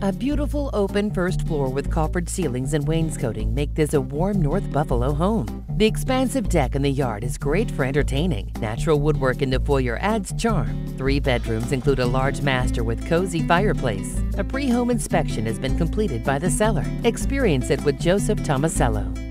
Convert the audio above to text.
A beautiful open first floor with coffered ceilings and wainscoting make this a warm North Buffalo home. The expansive deck in the yard is great for entertaining. Natural woodwork in the foyer adds charm. Three bedrooms include a large master with cozy fireplace. A pre-home inspection has been completed by the seller. Experience it with Joseph Tomasello.